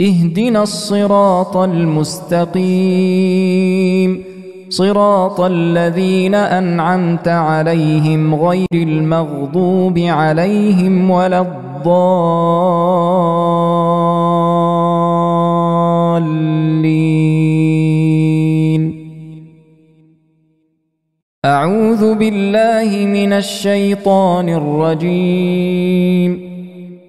اهدنا الصراط المستقيم. صراط الذين أنعمت عليهم غير المغضوب عليهم ولا الضالين. أعوذ بالله من الشيطان الرجيم.